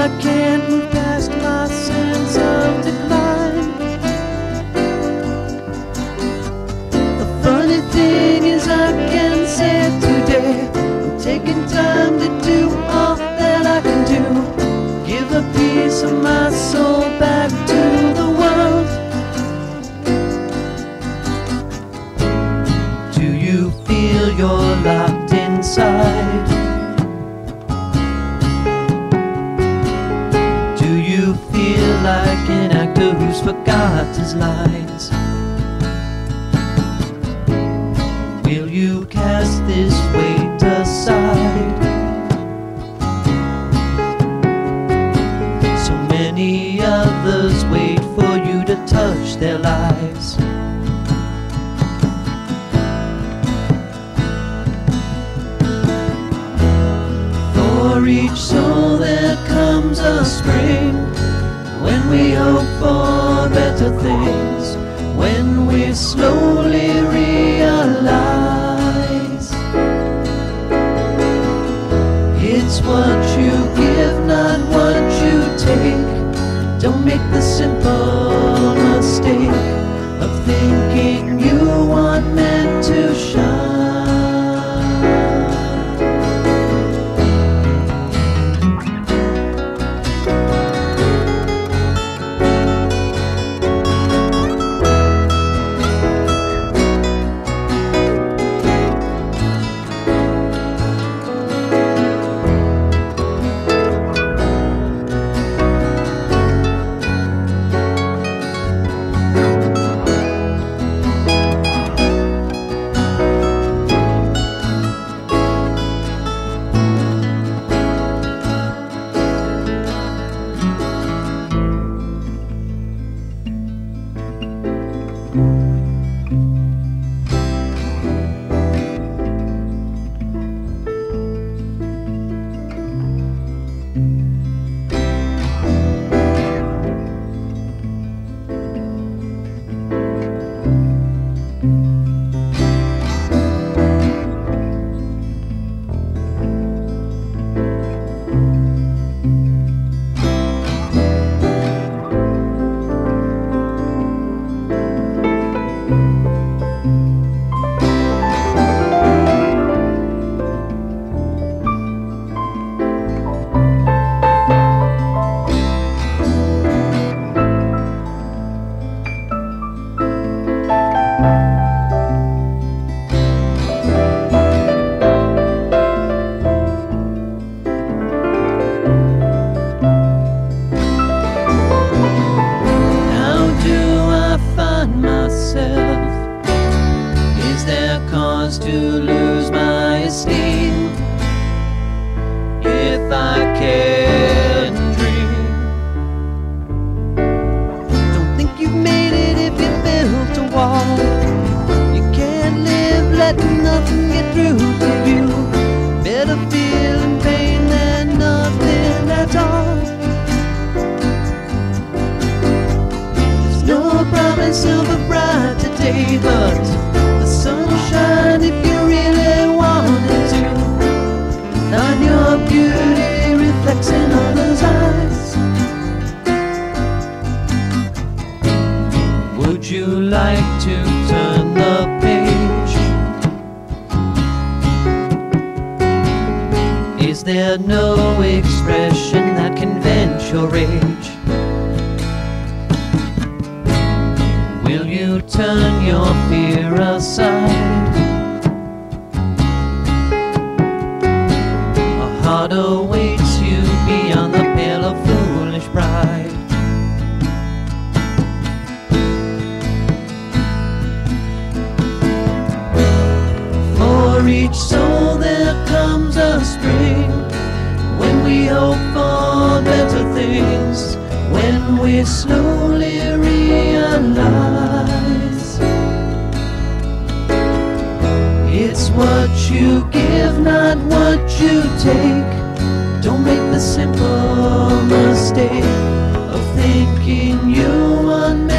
I can't move Who's forgot his lines. Will you cast this weight aside? So many others wait for you to touch their lives. For each soul there comes a spring. When we hope for better things, when we slowly reach through. there no expression that can vent your rage? Will you turn your fear aside? A heart awaits. hope for better things when we slowly realize it's what you give, not what you take. Don't make the simple mistake of thinking you understand.